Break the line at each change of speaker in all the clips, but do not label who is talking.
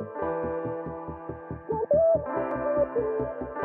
12-year-old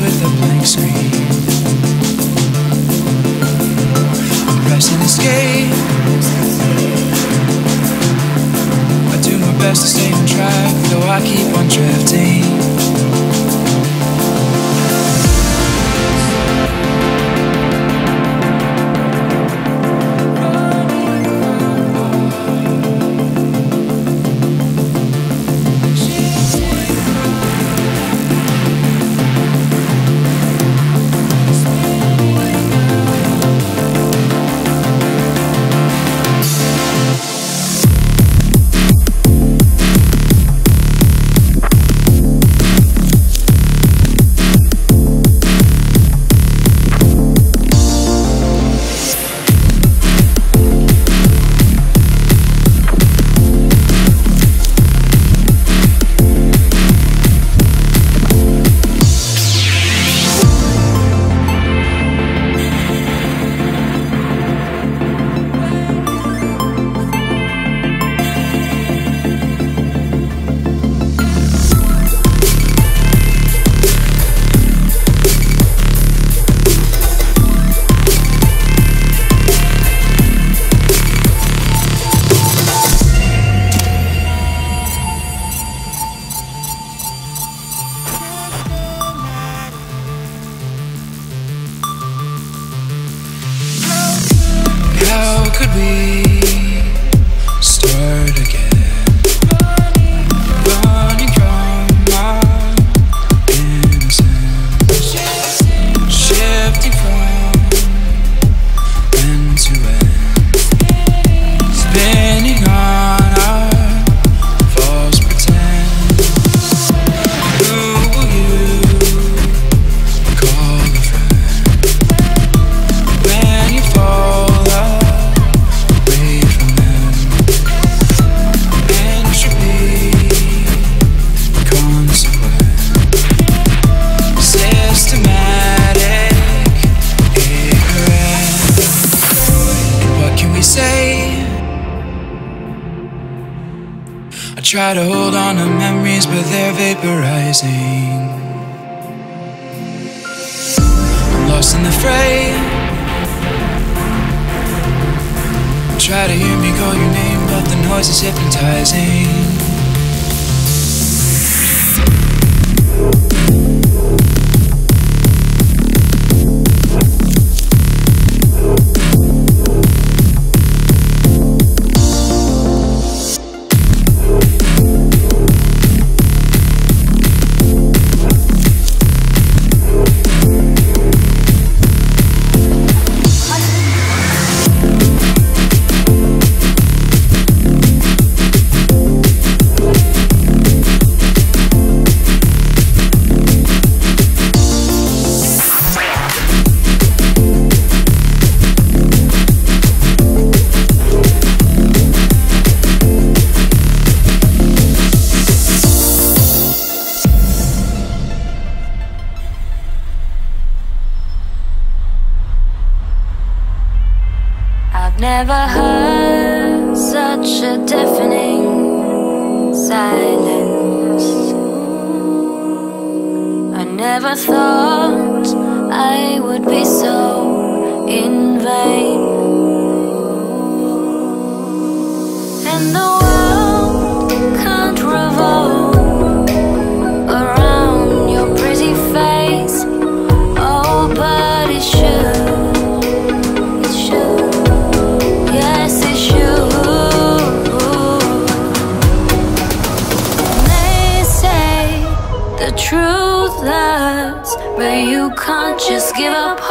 with a blank screen. I'm pressing escape. I do my best to stay on track, though I keep on drifting. How vaporizing. I'm lost in the fray. Try to hear me call your name, but the noise is hypnotizing.
Never heard such a deafening silence. I never thought I would be so in vain. Just give up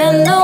own.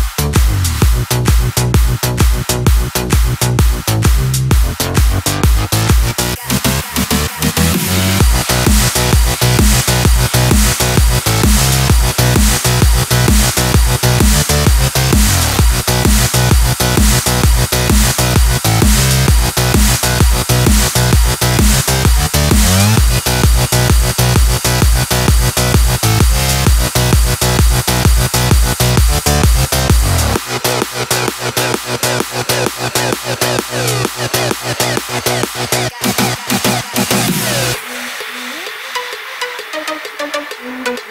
Música